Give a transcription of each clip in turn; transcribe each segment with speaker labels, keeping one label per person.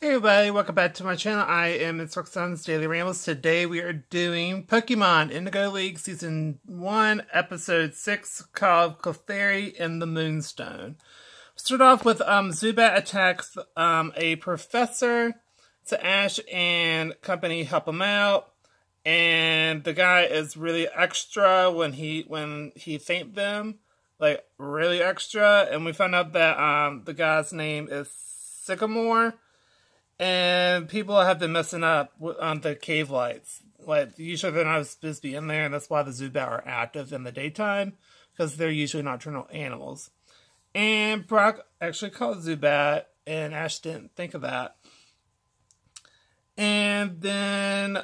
Speaker 1: Hey everybody, welcome back to my channel. I am It's Roxanne's Daily Rambles. Today we are doing Pokemon Indigo League Season 1, Episode 6, called Clefairy and the Moonstone. Start off with um, Zubat attacks um, a professor, so Ash and company help him out, and the guy is really extra when he when he thanked them, like really extra, and we find out that um, the guy's name is Sycamore, and people have been messing up on the cave lights. Like usually they're not supposed to be in there, and that's why the Zubat are active in the daytime because they're usually nocturnal animals. And Brock actually called Zubat, and Ash didn't think of that. And then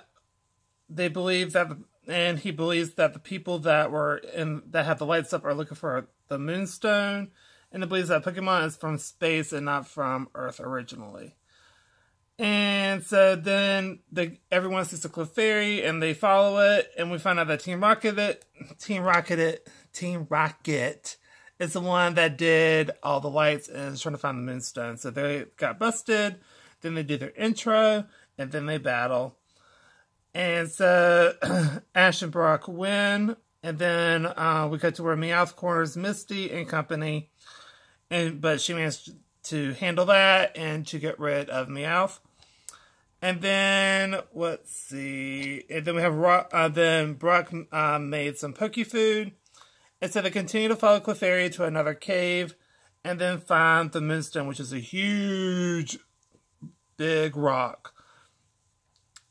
Speaker 1: they believe that, and he believes that the people that were in that have the lights up are looking for the Moonstone, and he believes that Pokemon is from space and not from Earth originally. And so then the everyone sees the Cliff Clefairy and they follow it, and we find out that Team Rocket, it, Team Rocket, it, Team Rocket is the one that did all the lights and is trying to find the Moonstone. So they got busted. Then they do their intro, and then they battle. And so Ash and Brock win, and then uh, we go to where Meowth corners Misty and company, and but she managed to handle that and to get rid of Meowth. And then let's see. And then we have uh, then Brock uh, made some Poke food. And so they continue to follow Clefairy to another cave, and then find the Moonstone, which is a huge, big rock.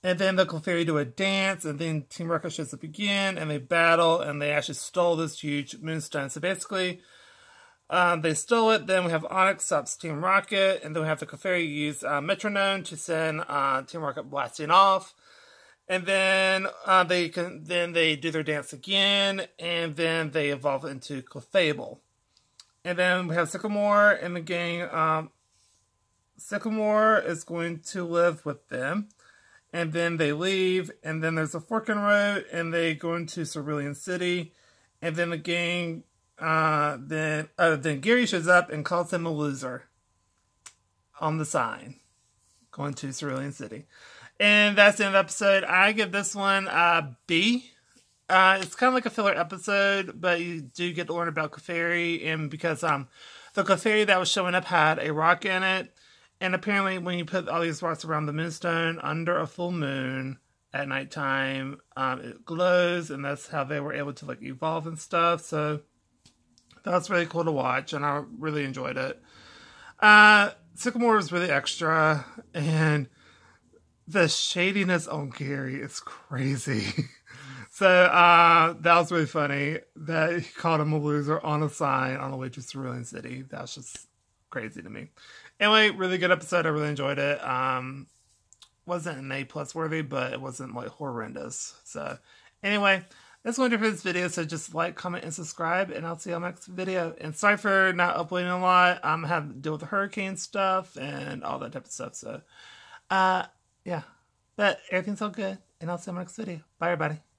Speaker 1: And then the Clefairy do a dance, and then Team Rocket shows up again, and they battle, and they actually stole this huge Moonstone. So basically, um, they stole it. Then we have Onix stops Team Rocket, and then we have the Clefairy use uh, Metronome to send uh, Team Rocket blasting off. And then uh, they can then they do their dance again, and then they evolve into Clefable. And then we have Sycamore in the gang. Um, Sycamore is going to live with them, and then they leave. And then there's a fork in road, and they go into Cerulean City, and then the gang uh, then uh, then Gary shows up and calls him a loser on the sign going to Cerulean City. And that's the end of the episode. I give this one a B. Uh, it's kind of like a filler episode, but you do get to learn about Clefairy, and because um, the Clefairy that was showing up had a rock in it, and apparently when you put all these rocks around the moonstone under a full moon at nighttime, um, it glows, and that's how they were able to like evolve and stuff. So that was really cool to watch, and I really enjoyed it. Uh, Sycamore was really extra, and the shadiness on Gary is crazy. so uh, that was really funny that he called him a loser on a sign on the way to Cerulean City. That's just crazy to me. Anyway, really good episode. I really enjoyed it. Um, wasn't an A plus worthy, but it wasn't like horrendous. So anyway, that's one for this video, so just like, comment, and subscribe, and I'll see you on next video. And sorry for not uploading a lot. I'm having to deal with the hurricane stuff and all that type of stuff. So, uh, yeah. But everything's all good, and I'll see you on next video. Bye, everybody.